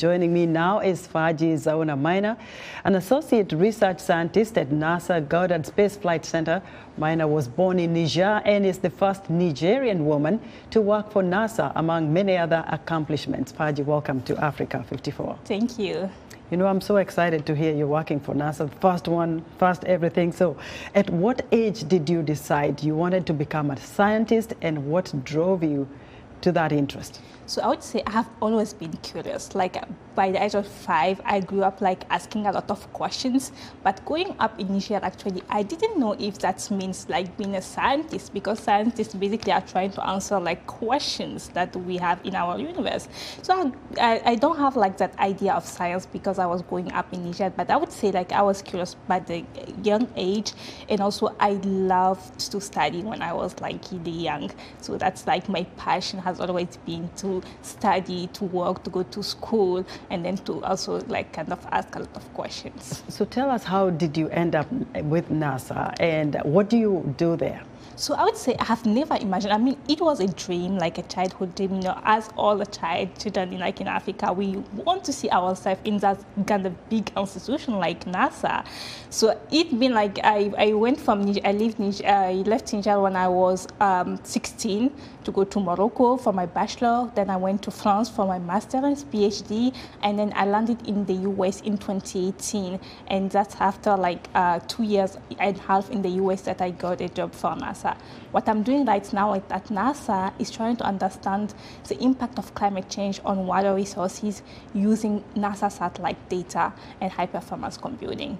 Joining me now is Fadji Zaouna Maina, an associate research scientist at NASA Goddard Space Flight Center. Maina was born in Niger and is the first Nigerian woman to work for NASA, among many other accomplishments. Fadji, welcome to Africa 54. Thank you. You know, I'm so excited to hear you're working for NASA, first one, first everything. So, at what age did you decide you wanted to become a scientist and what drove you to that interest? So I would say I have always been curious. Like by the age of five, I grew up like asking a lot of questions. But growing up in Niger, actually, I didn't know if that means like being a scientist because scientists basically are trying to answer like questions that we have in our universe. So I, I don't have like that idea of science because I was growing up in Niger. But I would say like I was curious by the young age, and also I loved to study when I was like really young. So that's like my passion has always been to study, to work, to go to school, and then to also like kind of ask a lot of questions. So tell us, how did you end up with NASA, and what do you do there? So I would say I have never imagined. I mean, it was a dream, like a childhood dream. You know, as all the child children in like in Africa, we want to see ourselves in that kind of big institution like NASA. So it been like I, I went from I lived Niger, I left Niger when I was um, 16 to go to Morocco for my bachelor. Then I went to France for my master's, PhD, and then I landed in the US in 2018. And that's after like uh, two years and a half in the US that I got a job for NASA. NASA. What I'm doing right now at NASA is trying to understand the impact of climate change on water resources using NASA satellite data and high performance computing.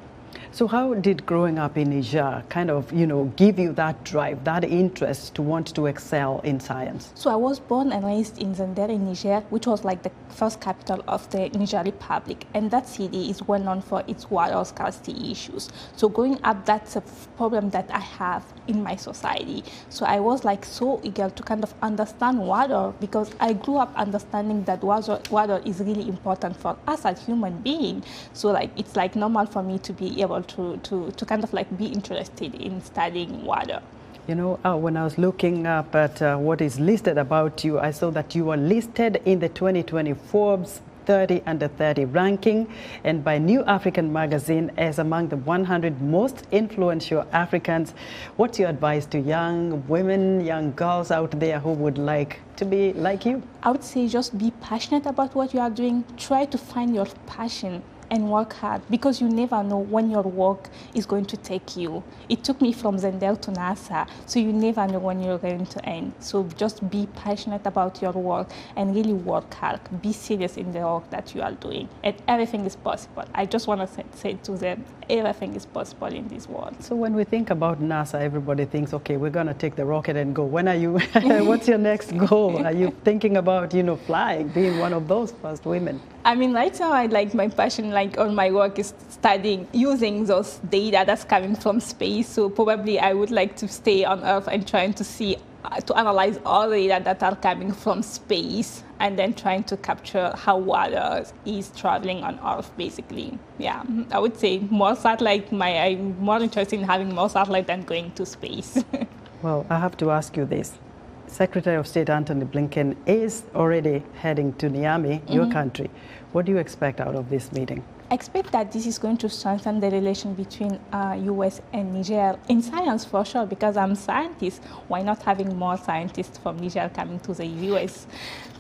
So how did growing up in Niger kind of, you know, give you that drive, that interest to want to excel in science? So I was born and raised in Zinder in Niger, which was like the first capital of the Niger Republic. And that city is well known for its water scarcity issues. So growing up, that's a problem that I have in my society. So I was like so eager to kind of understand water because I grew up understanding that water, water is really important for us as human beings. So like it's like normal for me to be able to, to, to kind of like be interested in studying water. You know, uh, when I was looking up at uh, what is listed about you, I saw that you were listed in the 2020 Forbes 30 under 30 ranking and by New African magazine as among the 100 most influential Africans. What's your advice to young women, young girls out there who would like to be like you? I would say just be passionate about what you are doing. Try to find your passion and work hard because you never know when your work is going to take you. It took me from Zinder to NASA, so you never know when you're going to end. So just be passionate about your work and really work hard. Be serious in the work that you are doing, and everything is possible. I just want to say to them, everything is possible in this world. So when we think about NASA, everybody thinks, okay, we're going to take the rocket and go. When are you? what's your next goal? Are you thinking about, you know, flying, being one of those first women? I mean, right now, I like my passion, like on my work, is studying using those data that's coming from space. So probably I would like to stay on Earth and trying to see, uh, to analyze all the data that are coming from space, and then trying to capture how water is traveling on Earth, basically. Yeah, I would say more satellite. My I'm more interested in having more satellite than going to space. well, I have to ask you this. Secretary of State Antony Blinken is already heading to Niamey, mm -hmm. your mm-hmm. country. What do you expect out of this meeting? I expect that this is going to strengthen the relation between uh, U.S. and Niger in science for sure. Because I'm a scientist, why not having more scientists from Niger coming to the U.S.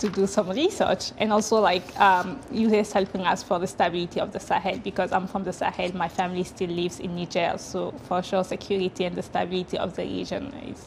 to do some research? And also, like um, U.S. helping us for the stability of the Sahel. Because I'm from the Sahel, my family still lives in Niger, so for sure, security and the stability of the region is